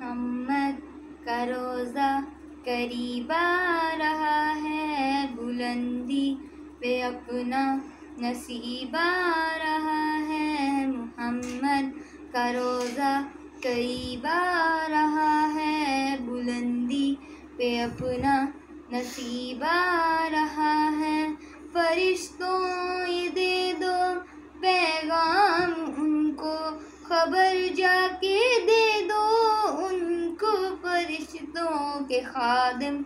محمد کا روزہ قریب آ رہا ہے، بلندی پہ اپنا نصیب آ رہا ہے۔ محمد کا روزہ قریب آ رہا ہے، بلندی پہ اپنا نصیب آ رہا ہے۔ فرشتوں، یہ دے دو پیغام، ان کو خبر جا کے فرشتوں کے خادم۔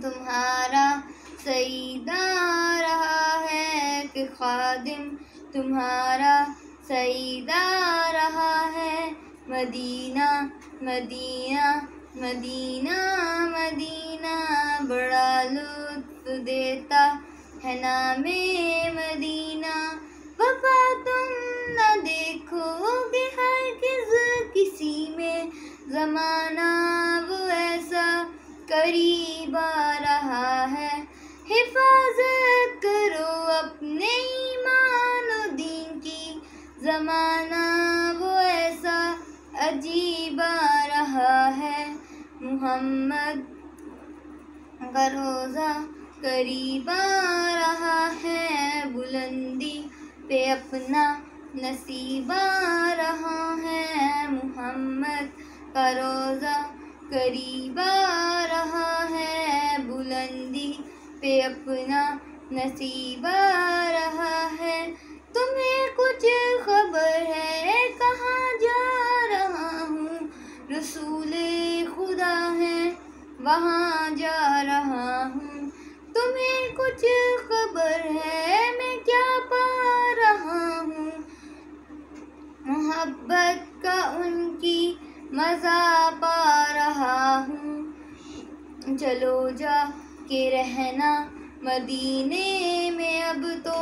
تمہارا سعید آ رہا ہے کہ خادم۔ تمہارا سعید آ رہا ہے۔ مدینہ مدینہ مدینہ مدینہ۔ بڑا لطف دیتا ہے نام مدینہ۔ وفا تم نہ دیکھو گے ہر کس کسی میں۔ زمانہ قریب آ رہا ہے۔ حفاظت کرو اپنے ایمان و دین کی۔ زمانہ وہ ایسا عجیب آ رہا ہے۔ محمد کا روزہ قریب آ رہا ہے۔ بلندی پہ اپنا نصیب آ رہا ہے۔ محمد کا روزہ قریب آ رہا ہے، بلندی پہ اپنا نصیب آ رہا ہے۔ تمہیں کچھ خبر ہے، کہاں جا رہا ہوں؟ رسول خدا ہے، وہاں جا رہا ہوں۔ مزہ پا رہا ہوں۔ چلو جا کے رہنا۔ مدینے میں اب تو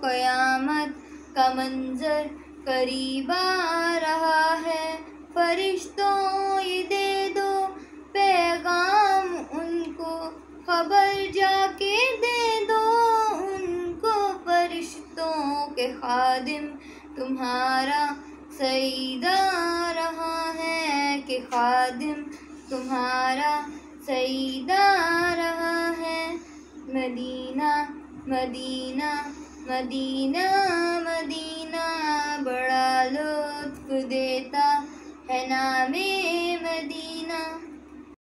قیامت کا منظر قریب آ رہا ہے۔ فرشتوں، یہ دے دو پیغام۔ ان کو خبر جا کے دے دو۔ ان کو فرشتوں کے خادم، تمہارا سعید تمہارا سیدہ آ رہا ہے۔ مدینہ مدینہ مدینہ مدینہ۔ بڑا لطف دیتا ہے نام مدینہ۔